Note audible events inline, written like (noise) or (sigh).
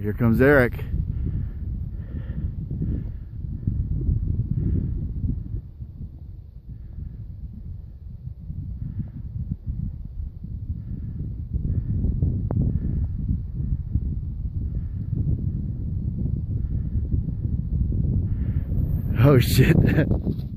Here comes Eric. Oh shit. (laughs)